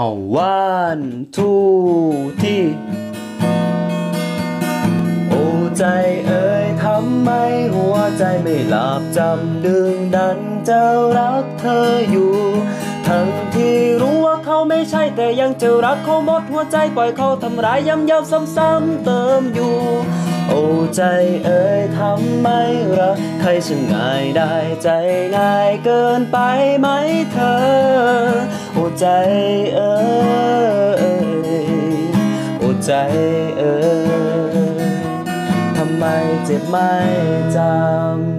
เอาวันทูที่ โอ้ใจเอ่ยทำไมหัวใจไม่หลับจำดึงดันจะรักเธออยู่ ทั้งที่รู้ว่าเขาไม่ใช่แต่ยังจะรักเขาหมดหัวใจปล่อยเขาทำร้ายย้ำย้ำซ้ำๆเติมอยู่โอ้ใจเอ่ยทำไมรักใครช่างง่ายได้ใจง่ายเกินไปไหมเธอ ใจเอ่ยโอ้ใจเอ่ยทำไมเจ็บไม่จำ